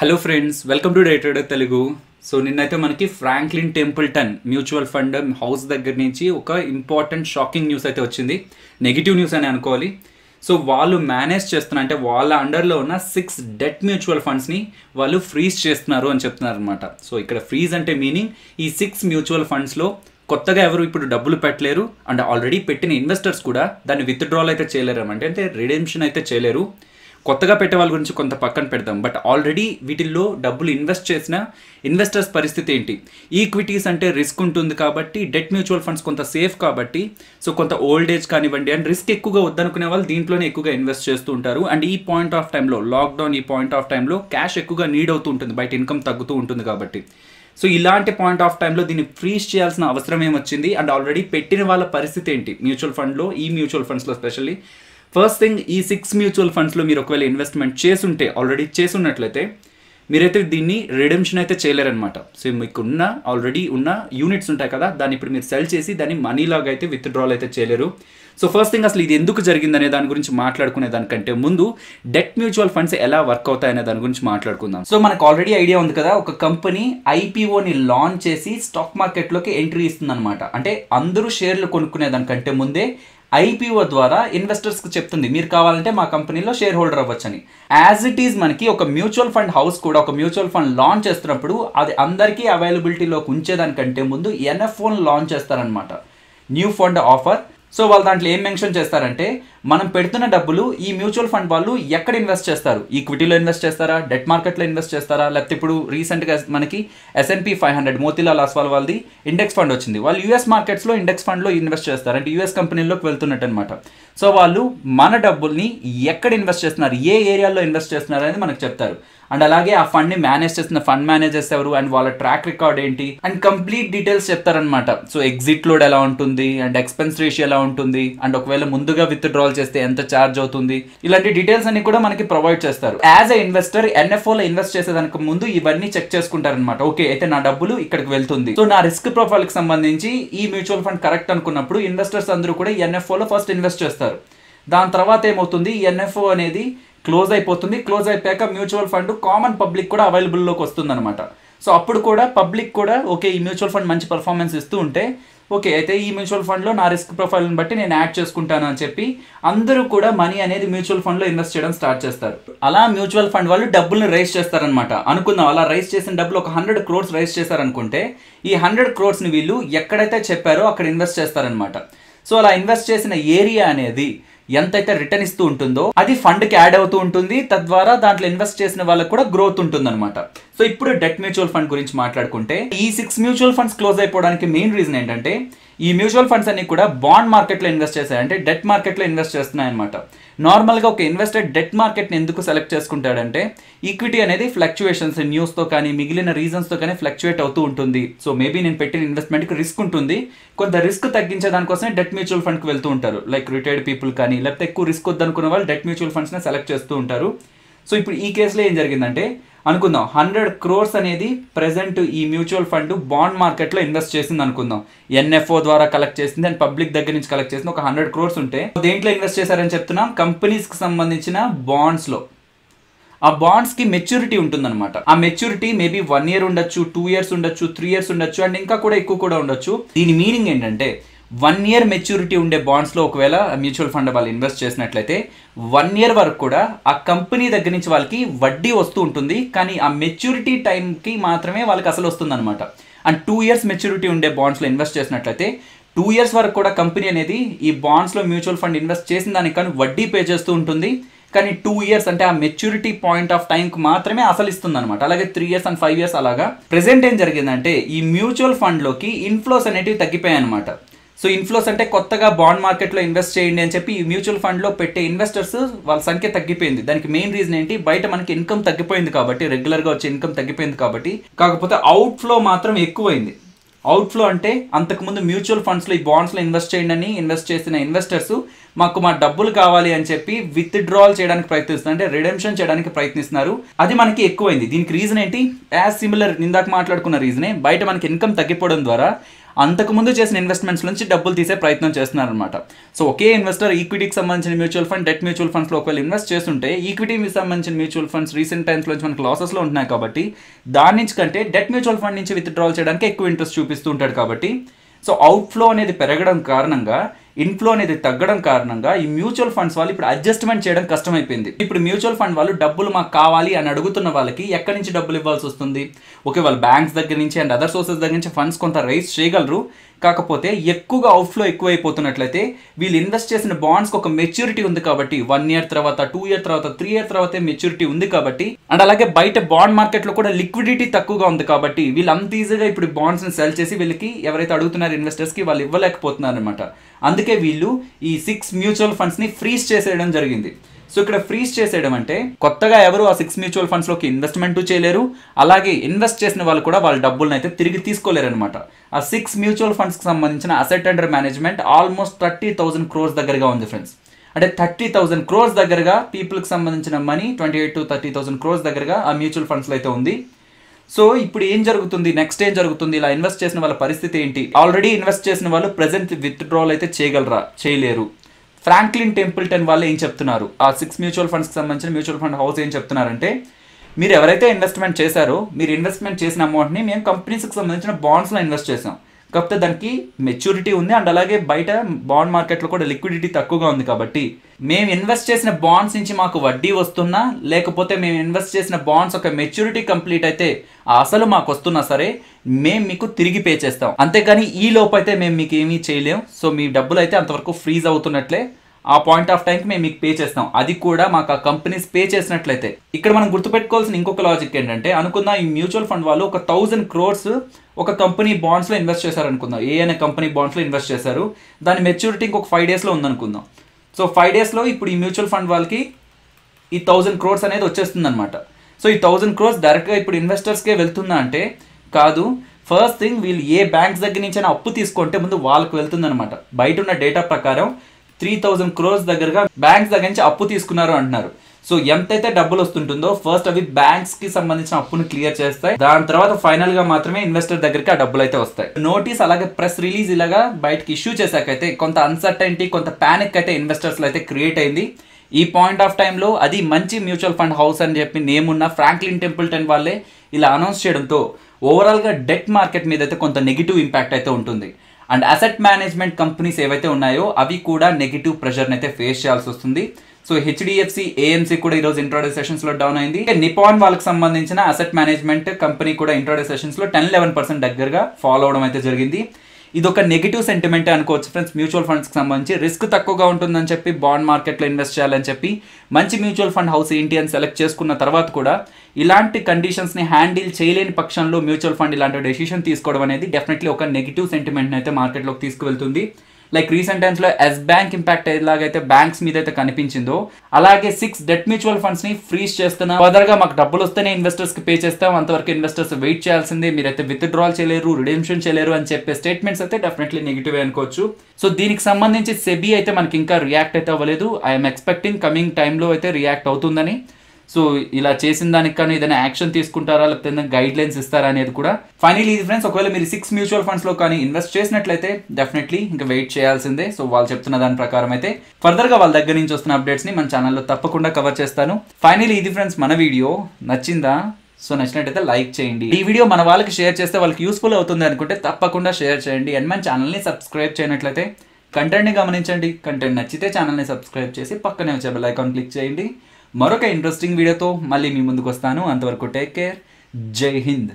Hello friends welcome to dated Telugu so నిన్నైతే మనకి Franklin Templeton mutual fund house దగ్గర నుంచి ఒక ఇంపార్టెంట్ షాకింగ్ న్యూస్ అయితే వచ్చింది. నెగిటివ్ న్యూస్ అని అనుకోవాలి. సో వాళ్ళు మేనేజ్ చేస్తున్నారు అంటే వాళ్ళ అండర్లో ఉన్న సిక్స్ డెట్ మ్యూచువల్ ఫండ్స్ని వాళ్ళు ఫ్రీజ్ చేస్తున్నారు అని చెప్తున్నారు అనమాట సో ఇక్కడ ఫ్రీజ్ అంటే మీనింగ్ ఈ సిక్స్ మ్యూచువల్ ఫండ్స్లో కొత్తగా ఎవరు ఇప్పుడు డబ్బులు పెట్టలేరు. అండ్ ఆల్రెడీ పెట్టిన ఇన్వెస్టర్స్ కూడా దాన్ని విత్డ్రాల్ అయితే చేయలేరు అంటే అంటే రిడెంప్షన్ అయితే చేయలేరు. కొత్తగా పెట్టే వాళ్ళ గురించి కొంత పక్కన పెడదాం. బట్ ఆల్రెడీ వీటిల్లో డబ్బులు ఇన్వెస్ట్ చేసిన ఇన్వెస్టర్స్ పరిస్థితి ఏంటి? ఈక్విటీస్ అంటే రిస్క్ ఉంటుంది కాబట్టి డెట్ మ్యూచువల్ ఫండ్స్ కొంత సేఫ్ కాబట్టి సో కొంత ఓల్డ్ ఏజ్ కానివ్వండి అండ్ రిస్క్ ఎక్కువగా వద్దనుకునే వాళ్ళు దీంట్లోనే ఎక్కువగా ఇన్వెస్ట్ చేస్తూ ఉంటారు. అండ్ ఈ పాయింట్ ఆఫ్ టైంలో లాక్డౌన్ ఈ పాయింట్ ఆఫ్ టైంలో క్యాష్ ఎక్కువగా నీడ్ అవుతూ ఉంటుంది బయట ఇన్కమ్ తగ్గుతూ ఉంటుంది కాబట్టి. సో ఇలాంటి పాయింట్ ఆఫ్ టైంలో దీన్ని ఫ్రీజ్ చేయాల్సిన అవసరం ఏమొచ్చింది? అండ్ ఆల్రెడీ పెట్టిన వాళ్ళ పరిస్థితి ఏంటి? మ్యూచువల్ ఫండ్లో ఈ మ్యూచువల్ ఫండ్స్లో స్పెషల్లీ ఫస్ట్ థింగ్ ఈ సిక్స్ మ్యూచువల్ ఫండ్స్లో మీరు ఒకవేళ ఇన్వెస్ట్మెంట్ చేసుంటే ఆల్రెడీ చేసున్నట్లయితే మీరైతే దీన్ని రిడెంప్షన్ అయితే చేయలేరనమాట సో మీకు ఉన్న ఆల్రెడీ ఉన్న యూనిట్స్ ఉంటాయి కదా దాన్ని ఇప్పుడు మీరు సెల్ చేసి దాన్ని మనీ లాగా అయితే విత్డ్రాల్ అయితే చేయలేరు. సో ఫస్ట్ థింగ్ అసలు ఇది ఎందుకు జరిగిందనే దాని గురించి మాట్లాడుకునే దానికంటే ముందు డెట్ మ్యూచువల్ ఫండ్స్ ఎలా వర్క్ అవుతాయనే దాని గురించి మాట్లాడుకుందాం. సో మనకు ఆల్రెడీ ఐడియా ఉంది కదా ఒక కంపెనీ ఐపీఓని లాంచ్ చేసి స్టాక్ మార్కెట్లోకి ఎంట్రీ ఇస్తుందనమాట అంటే అందరూ షేర్లు కొనుక్కునే దానికంటే ముందే ఐపీఓ ద్వారా ఇన్వెస్టర్స్కి చెప్తుంది మీరు కావాలంటే మా కంపెనీలో షేర్ హోల్డర్ అవ్వచ్చని. యాజ్ ఇట్ ఈజ్ మనకి ఒక మ్యూచువల్ ఫండ్ హౌస్ కూడా ఒక మ్యూచువల్ ఫండ్ లాంచ్ చేస్తున్నప్పుడు అది అందరికీ అవైలబిలిటీలోకి ఉంచేదానికంటే ముందు ఎన్ఎఫ్ఓన్ లాంచ్ చేస్తారనమాట న్యూ ఫండ్ ఆఫర్ సో వాళ్ళు దాంట్లో ఏం మెన్షన్ చేస్తారంటే మనం పెడుతున్న డబ్బులు ఈ మ్యూచువల్ ఫండ్ వాళ్ళు ఎక్కడ ఇన్వెస్ట్ చేస్తారు? ఈక్విటీలో ఇన్వెస్ట్ చేస్తారా? డెట్ మార్కెట్లో ఇన్వెస్ట్ చేస్తారా? లేకపోతే ఇప్పుడు రీసెంట్గా మనకి S and P five hundred Motilal Oswal వాళ్ళది ఇండెక్స్ ఫండ్ వచ్చింది. వాళ్ళు యూఎస్ మార్కెట్స్లో ఇండెక్స్ ఫండ్లో ఇన్వెస్ట్ చేస్తారు. అంటే యూఎస్ కంపెనీల్లోకి వెళ్తున్నట్టు అనమాట సో వాళ్ళు మన డబ్బుల్ని ఎక్కడ ఇన్వెస్ట్ చేస్తున్నారు? ఏ ఏరియాలో ఇన్వెస్ట్ చేస్తున్నారు అనేది మనకు చెప్తారు. అండ్ అలాగే ఆ ఫండ్ని మేనేజ్ చేస్తున్న ఫండ్ మేనేజర్స్ ఎవరు అండ్ వాళ్ళ ట్రాక్ రికార్డ్ ఏంటి? అండ్ కంప్లీట్ డీటెయిల్స్ చెప్తారనమాట సో ఎగ్జిట్ లోడ్ ఎలా ఉంటుంది? అండ్ ఎక్స్పెన్స్ రేషియో ఎలా ఉంటుంది? అండ్ ఒకవేళ ముందుగా విత్డ్రాల్ చేస్తే ఎంత ఛార్జ్ అవుతుంది? ఇలాంటి డీటెయిల్స్ అన్ని కూడా మనకి ప్రొవైడ్ చేస్తారు. యాజ్ ఎ ఇన్వెస్టర్ ఎన్ఎఫ్ఓలో ఇన్వెస్ట్ చేసేదానికి ముందు ఇవన్నీ చెక్ చేసుకుంటారనమాట ఓకే అయితే నా డబ్బులు ఇక్కడికి వెళ్తుంది. సో నా రిస్క్ ప్రొఫైల్కి సంబంధించి ఈ మ్యూచువల్ ఫండ్ కరెక్ట్ అనుకున్నప్పుడు ఇన్వెస్టర్స్ అందరూ కూడా ఎన్ఎఫ్ఓలో ఫస్ట్ ఇన్వెస్ట్ చేస్తారు. దాని తర్వాత ఏమవుతుంది? ఎన్ఎఫ్ఓ అనేది క్లోజ్ అయిపోతుంది. క్లోజ్ అయిపోయాక మ్యూచువల్ ఫండ్ కామన్ పబ్లిక్ కూడా అవైలబుల్లోకి వస్తుంది అనమాట సో అప్పుడు కూడా పబ్లిక్ కూడా ఓకే ఈ మ్యూచువల్ ఫండ్ మంచి పర్ఫార్మెన్స్ ఇస్తూ ఉంటే ఓకే అయితే ఈ మ్యూచువల్ ఫండ్లో నా రిస్క్ ప్రొఫైల్ని బట్టి నేను యాడ్ చేసుకుంటాను అని చెప్పి అందరూ కూడా మనీ అనేది మ్యూచువల్ ఫండ్లో ఇన్వెస్ట్ చేయడం స్టార్ట్ చేస్తారు. అలా మ్యూచువల్ ఫండ్ వాళ్ళు డబ్బుల్ని రైస్ చేస్తారనమాట అనుకుందాం అలా రైస్ చేసిన డబ్బులు ఒక హండ్రెడ్ క్రోర్స్ రైస్ చేశారనుకుంటే ఈ హండ్రెడ్ క్రోర్స్ని వీళ్ళు ఎక్కడైతే చెప్పారో అక్కడ ఇన్వెస్ట్ చేస్తారనమాట సో అలా ఇన్వెస్ట్ చేసిన ఏరియా అనేది ఎంతైతే రిటర్న్ ఇస్తూ ఉంటుందో అది ఫండ్కి యాడ్ అవుతూ ఉంటుంది. తద్వారా దాంట్లో ఇన్వెస్ట్ చేసిన వాళ్ళకి కూడా గ్రోత్ ఉంటుంది అనమాట సో ఇప్పుడు డెట్ మ్యూచువల్ ఫండ్ గురించి మాట్లాడుకుంటే ఈ సిక్స్ మ్యూచువల్ ఫండ్స్ క్లోజ్ అయిపోవడానికి మెయిన్ రీజన్ ఏంటంటే ఈ మ్యూచువల్ ఫండ్స్ అన్ని కూడా బాండ్ మార్కెట్లో ఇన్వెస్ట్ చేశాయి అంటే డెట్ మార్కెట్లో ఇన్వెస్ట్ చేస్తున్నాయి అనమాట నార్మల్గా ఒక ఇన్వెస్టర్ డెట్ మార్కెట్ని ఎందుకు సెలెక్ట్ చేసుకుంటాడంటే ఈక్విటీ అనేది ఫ్లక్చువేషన్స్ న్యూస్తో కానీ మిగిలిన రీజన్స్తో కానీ ఫ్లక్చువేట్ అవుతూ ఉంటుంది. సో మేబీ నేను పెట్టిన ఇన్వెస్ట్మెంట్కి రిస్క్ ఉంటుంది. కొంత రిస్క్ తగ్గించే దానికోసమే డెట్ మ్యూచువల్ ఫండ్కి వెళ్తూ ఉంటారు. లైక్ రిటైర్డ్ పీపుల్ కానీ లేకపోతే ఎక్కువ రిస్క్ వద్దనుకున్న వాళ్ళు డెట్ మ్యూచువల్ ఫండ్స్ని సెలెక్ట్ చేస్తూ ఉంటారు. సో ఇప్పుడు ఈ కేసులో ఏం జరిగిందంటే అనుకుందాం హండ్రెడ్ క్రోర్స్ అనేది ప్రెసెంట్ ఈ మ్యూచువల్ ఫండ్ బాండ్ మార్కెట్లో ఇన్వెస్ట్ చేసింది అనుకుందాం. ఎన్ఎఫ్ఓ ద్వారా కలెక్ట్ చేసింది అండ్ పబ్లిక్ దగ్గర నుంచి కలెక్ట్ చేసింది ఒక హండ్రెడ్ క్రోర్స్ ఉంటే దేంట్లో ఇన్వెస్ట్ చేశారని చెప్తున్నాం? కంపెనీస్కి సంబంధించిన బాండ్స్లో ఆ బాండ్స్కి మెచ్యూరిటీ ఉంటుందన్నమాట. ఆ మెచ్యూరిటీ మేబీ వన్ ఇయర్ ఉండొచ్చు టూ ఇయర్స్ ఉండొచ్చు త్రీ ఇయర్స్ ఉండొచ్చు అండ్ ఇంకా కూడా ఎక్కువ కూడా ఉండొచ్చు. దీని మీనింగ్ ఏంటంటే వన్ ఇయర్ మెచ్యూరిటీ ఉండే బాండ్స్లో ఒకవేళ మ్యూచువల్ ఫండ్ వాళ్ళు ఇన్వెస్ట్ చేసినట్లయితే వన్ ఇయర్ వరకు కూడా ఆ కంపెనీ దగ్గర నుంచి వాళ్ళకి వడ్డీ వస్తూ ఉంటుంది. కానీ ఆ మెచ్యూరిటీ టైంకి మాత్రమే వాళ్ళకి అసలు వస్తుంది అనమాట అండ్ టూ ఇయర్స్ మెచ్యూరిటీ ఉండే బాండ్స్లో ఇన్వెస్ట్ చేసినట్లయితే టూ ఇయర్స్ వరకు కూడా కంపెనీ అనేది ఈ బాండ్స్లో మ్యూచువల్ ఫండ్ ఇన్వెస్ట్ చేసిన దానికి కానీ వడ్డీ పే చేస్తూ ఉంటుంది. కానీ టూ ఇయర్స్ అంటే ఆ మెచ్యూరిటీ పాయింట్ ఆఫ్ టైంకి మాత్రమే అసలు ఇస్తుంది అనమాట అలాగే three years and five years అలాగా. ప్రెసెంట్ ఏం జరిగిందంటే ఈ మ్యూచువల్ ఫండ్లోకి ఇన్ఫ్లోస్ అనేటివి తగ్గిపోయాయి అనమాట సో ఇన్ఫ్లోస్ అంటే కొత్తగా బాండ్ మార్కెట్లో ఇన్వెస్ట్ చేయండి అని చెప్పి ఈ మ్యూచువల్ ఫండ్లో పెట్టే ఇన్వెస్టర్స్ వాళ్ళ సంఖ్య తగ్గిపోయింది. దానికి మెయిన్ రీజన్ ఏంటి? బయట మనకి ఇన్కమ్ తగ్గిపోయింది కాబట్టి రెగ్యులర్గా వచ్చే ఇన్కమ్ తగ్గిపోయింది కాబట్టి కాకపోతే అవుట్ ఫ్లో మాత్రం ఎక్కువైంది. అవుట్ ఫ్లో అంటే అంతకుముందు మ్యూచువల్ ఫండ్స్లో ఈ బాండ్స్లో ఇన్వెస్ట్ చేయండి అని ఇన్వెస్ట్ చేసిన ఇన్వెస్టర్స్ మాకు మా డబ్బులు కావాలి అని చెప్పి విత్డ్రాల్ చేయడానికి ప్రయత్నిస్తున్నారు. అంటే రిడెంప్షన్ చేయడానికి ప్రయత్నిస్తున్నారు. అది మనకి ఎక్కువైంది. దీనికి రీజన్ ఏంటి? యాజ్ సిమిలర్ ఇందాక మాట్లాడుకున్న రీజనే బయట మనకి ఇన్కమ్ తగ్గిపోవడం ద్వారా అంతకుముందు చేసిన ఇన్వెస్ట్మెంట్స్ నుంచి డబ్బులు తీసే ప్రయత్నం చేస్తున్నారు అనమాట సో ఒకే ఇన్వెస్టర్ ఈక్విటీకి సంబంధించిన మ్యూచువల్ ఫండ్ డెట్ మ్యూచువల్ ఫండ్స్లో ఒకవేళ ఇన్వెస్ట్ చేస్తుంటే ఈక్విటీకి సంబంధించిన మ్యూచువల్ ఫండ్స్ రీసెంట్ టైమ్స్లో నుంచి మనకు లాసెస్లో ఉంటున్నాయి కాబట్టి దాని నుంచి కంటే డెట్ మ్యూచువల్ ఫండ్ నుంచి విత్డ్రాల్ చేయడానికి ఎక్కువ ఇంట్రెస్ట్ చూపిస్తూ ఉంటాడు కాబట్టి సో అవుట్ఫ్లో అనేది పెరగడం కారణంగా ఇన్ఫ్లో అనేది తగ్గడం కారణంగా ఈ మ్యూచువల్ ఫండ్స్ వాళ్ళు ఇప్పుడు అడ్జస్ట్మెంట్ చేయడం కష్టమైపోయింది. ఇప్పుడు మ్యూచువల్ ఫండ్ వాళ్ళు డబ్బులు మాకు కావాలి అని అడుగుతున్న వాళ్ళకి ఎక్కడి నుంచి డబ్బులు ఇవ్వాల్సి వస్తుంది? ఓకే వాళ్ళు బ్యాంక్స్ దగ్గర నుంచి అండ్ అదర్ సోర్సెస్ దగ్గర నుంచి ఫండ్స్ కొంత రైజ్ చేయగలరు. కాకపోతే ఎక్కువగా అవుట్ఫ్లో ఎక్కువైపోతున్నట్లయితే వీళ్ళు ఇన్వెస్ట్ చేసిన బాండ్స్కి ఒక మెచ్యూరిటీ ఉంది కాబట్టి వన్ ఇయర్ తర్వాత టూ ఇయర్ తర్వాత త్రీ ఇయర్ తర్వాత మెచ్యూరిటీ ఉంది కాబట్టి అండ్ అలాగే బయట బాండ్ మార్కెట్లో కూడా లిక్విడిటీ తక్కువగా ఉంది కాబట్టి వీళ్ళు అంత ఈజీగా ఇప్పుడు బాండ్స్ని సెల్ చేసి వీళ్ళకి ఎవరైతే అడుగుతున్నారు ఇన్వెస్టర్స్కి వాళ్ళు ఇవ్వలేకపోతున్నారు అనమాట అందుకే వీళ్ళు ఈ సిక్స్ మ్యూచువల్ ఫండ్స్ని ఫ్రీజ్ చేసేయడం జరిగింది. సో ఇక్కడ ఫ్రీజ్ చేసేయడం అంటే కొత్తగా ఎవరు ఆ సిక్స్ మ్యూచువల్ ఫండ్స్లోకి ఇన్వెస్ట్మెంట్ చేయలేరు. అలాగే ఇన్వెస్ట్ చేసిన వాళ్ళు కూడా వాళ్ళ డబ్బులను అయితే తిరిగి తీసుకోలేరు అనమాట ఆ సిక్స్ మ్యూచువల్ ఫండ్స్కి సంబంధించిన asset under management almost thirty thousand crores దగ్గరగా ఉంది ఫ్రెండ్స్. అంటే థర్టీ థౌసండ్ క్రోర్స్ దగ్గరగా పీపుల్కి సంబంధించిన money twenty eight to thirty thousand crores దగ్గరగా ఆ మ్యూచువల్ ఫండ్స్లో అయితే ఉంది. సో ఇప్పుడు ఏం జరుగుతుంది? నెక్స్ట్ ఏం జరుగుతుంది? ఇలా ఇన్వెస్ట్ చేసిన వాళ్ళ పరిస్థితి ఏంటి? ఆల్రెడీ ఇన్వెస్ట్ చేసిన వాళ్ళు ప్రజెంట్ విత్డ్రాల్ అయితే చేయగలరా? చేయలేరు. ఫ్రాంక్లిన్ టెంపుల్టన్ వాళ్ళు ఏం చెప్తున్నారు? ఆ సిక్స్ మ్యూచువల్ ఫండ్స్కి సంబంధించిన మ్యూచువల్ ఫండ్ హౌస్ ఏం చెప్తున్నారంటే మీరు ఎవరైతే ఇన్వెస్ట్మెంట్ చేశారో మీరు ఇన్వెస్ట్మెంట్ చేసిన అమౌంట్ని మేము కంపెనీస్కి సంబంధించిన బాండ్స్లో ఇన్వెస్ట్ చేసాం కాకపోతే దానికి మెచ్యూరిటీ ఉంది అండ్ అలాగే బయట బాండ్ మార్కెట్లో కూడా లిక్విడిటీ తక్కువగా ఉంది కాబట్టి మేము ఇన్వెస్ట్ చేసిన బాండ్స్ నుంచి మాకు వడ్డీ వస్తున్నా లేకపోతే మేము ఇన్వెస్ట్ చేసిన బాండ్స్ ఒక మెచ్యూరిటీ కంప్లీట్ అయితే అసలు మాకు వస్తున్నా సరే మేము మీకు తిరిగి పే చేస్తాం. అంతేకాని ఈ లోపు అయితే మేము మీకు ఏమీ చేయలేం. సో మీ డబ్బులు అయితే అంతవరకు ఫ్రీజ్ అవుతున్నట్లే. ఆ పాయింట్ ఆఫ్ టైంకి మేము మీకు పే చేస్తాం. అది కూడా మాకు ఆ కంపెనీస్ పే చేసినట్లయితే. ఇక్కడ మనం గుర్తుపెట్టుకోవాల్సిన ఇంకొక లాజిక్ ఏంటంటే అనుకుందాం ఈ మ్యూచువల్ ఫండ్ వాళ్ళు ఒక థౌజండ్ క్రోర్స్ ఒక కంపెనీ బాండ్స్లో ఇన్వెస్ట్ చేశారు అనుకుందాం. ఏ అనే కంపెనీ బాండ్స్లో ఇన్వెస్ట్ చేశారు. దాని మెచ్యూరిటీ ఇంకొక ఫైవ్ డేస్లో ఉందనుకుందాం. సో ఫైవ్ డేస్లో ఇప్పుడు ఈ మ్యూచువల్ ఫండ్ వాళ్ళకి ఈ థౌజండ్ క్రోర్స్ అనేది వచ్చేస్తుంది అనమాట సో ఈ థౌజండ్ క్రోర్స్ డైరెక్ట్గా ఇప్పుడు ఇన్వెస్టర్స్కే వెళ్తుందా అంటే కాదు. ఫస్ట్ థింగ్ వీళ్ళు ఏ బ్యాంక్స్ దగ్గర నుంచి అయినా అప్పు తీసుకుంటే ముందు వాళ్ళకి వెళ్తుందన్నమాట. బయట ఉన్న డేటా ప్రకారం త్రీ థౌజండ్ క్రోర్స్ దగ్గరగా బ్యాంక్స్ దగ్గర నుంచి అప్పు తీసుకున్నారు అంటున్నారు. సో ఎంతైతే డబ్బులు వస్తుంటుందో ఫస్ట్ అవి బ్యాంక్స్కి సంబంధించిన అప్పును క్లియర్ చేస్తాయి. దాని తర్వాత ఫైనల్గా మాత్రమే ఇన్వెస్టర్ దగ్గరికి ఆ డబ్బులు అయితే వస్తాయి. నోటీస్ అలాగే ప్రెస్ రిలీజ్ ఇలాగా బయటకి ఇష్యూ చేశాకైతే కొంత అన్సర్టైనిటీ కొంత ప్యానిక్ అయితే ఇన్వెస్టర్స్ అయితే క్రియేట్ అయింది. ఈ పాయింట్ ఆఫ్ టైంలో అది మంచి మ్యూచువల్ ఫండ్ హౌస్ అని చెప్పి నేమ్ ఉన్న ఫ్రాంక్లిన్ టెంపుల్టన్ వాళ్ళే ఇలా అనౌన్స్ చేయడంతో ఓవరాల్గా డెట్ మార్కెట్ మీద అయితే కొంత నెగిటివ్ ఇంపాక్ట్ అయితే ఉంటుంది. అండ్ అసెట్ మేనేజ్మెంట్ కంపెనీస్ ఏవైతే ఉన్నాయో అవి కూడా నెగిటివ్ ప్రెషర్ని అయితే ఫేస్ చేయాల్సి వస్తుంది. సో హెచ్డిఎఫ్సి ఏఎంసీ కూడా ఈరోజు ఇంట్రోడే సెషన్స్లో డౌన్ అయింది. నిపాన్ వాళ్ళకి సంబంధించిన అసెట్ మేనేజ్మెంట్ కంపెనీ కూడా ఇంట్రోడే సెషన్స్లో టెన్ లెవెన్ పర్సెంట్ దగ్గరగా ఫాలో అవడం అయితే జరిగింది. ఇది ఒక నెగిటివ్ సెంటిమెంటే అనుకోవచ్చు ఫ్రెండ్స్ మ్యూచువల్ ఫండ్స్కి సంబంధించి రిస్క్ తక్కువగా ఉంటుందని చెప్పి బాండ్ మార్కెట్లో ఇన్వెస్ట్ చేయాలని చెప్పి మంచి మ్యూచువల్ ఫండ్ హౌస్ ఏంటి అని సెలెక్ట్ చేసుకున్న తర్వాత కూడా ఇలాంటి కండిషన్స్ని హ్యాండిల్ చేయలేని పక్షంలో మ్యూచువల్ ఫండ్ ఇలాంటి డెసిషన్ తీసుకోవడం అనేది డెఫినెట్లీ ఒక నెగిటివ్ సెంటిమెంట్ని అయితే మార్కెట్లోకి తీసుకువెళ్తుంది. లైక్ రీసెంట్ టైమ్స్లో ఎస్ బ్యాంక్ ఇంపాక్ట్ ఎలాగైతే బ్యాంక్స్ మీద అయితే కనిపించిందో అలాగే సిక్స్ డెట్ మ్యూచువల్ ఫండ్స్ని ఫ్రీజ్ చేస్తున్నాం. ఫర్దర్గా మాకు డబ్బులు వస్తేనే ఇన్వెస్టర్స్కి పే చేస్తాం. అంతవరకు ఇన్వెస్టర్స్ వెయిట్ చేయాల్సిందే. మీరైతే విత్డ్రాల్ చేయలేరు రిడెంప్షన్ చేయలేరు అని చెప్పే స్టేట్మెంట్స్ అయితే డెఫినెట్లీ నెగిటివ్ అనుకోవచ్చు. సో దీనికి సంబంధించి సెబీ అయితే మనకి ఇంకా రియాక్ట్ అయితే అవ్వలేదు. ఐఎమ్ ఎక్స్పెక్టింగ్ కమింగ్ టైంలో అయితే రియాక్ట్ అవుతుందని. సో ఇలా చేసిన దానికి కానీ ఏదైనా యాక్షన్ తీసుకుంటారా లేకపోతే ఏదైనా గైడ్ లైన్స్ ఇస్తారా అనేది కూడా. ఫైనలీ ఇది ఫ్రెండ్స్ ఒకవేళ మీరు సిక్స్ మ్యూచువల్ ఫండ్స్లో కానీ ఇన్వెస్ట్ చేసినట్లయితే డెఫినెట్లీ ఇంకా వెయిట్ చేయాల్సిందే. సో వాళ్ళు చెప్తున్న దాని ప్రకారం అయితే. ఫర్దర్గా వాళ్ళ దగ్గర నుంచి వస్తున్న అప్డేట్స్ని మన ఛానల్లో తప్పకుండా కవర్ చేస్తాను. ఫైనలీ ఇది ఫ్రెండ్స్ మన వీడియో నచ్చిందా? సో నచ్చినట్టయితే లైక్ చేయండి. ఈ వీడియో మన వాళ్ళకి షేర్ చేస్తే వాళ్ళకి యూస్ఫుల్ అవుతుంది అనుకుంటే తప్పకుండా షేర్ చేయండి. అండ్ మన ఛానల్ని సబ్స్క్రైబ్ చేయనట్లయితే కంటెంట్ని గమనించండి. కంటెంట్ నచ్చితే ఛానల్ని సబ్స్క్రైబ్ చేసి పక్కనే వచ్చే బెల్ ఐకాన్ క్లిక్ చేయండి. మరొక ఇంట్రెస్టింగ్ వీడియోతో మళ్ళీ మీ ముందుకు వస్తాను. అంతవరకు టేక్ కేర్ జై హింద్.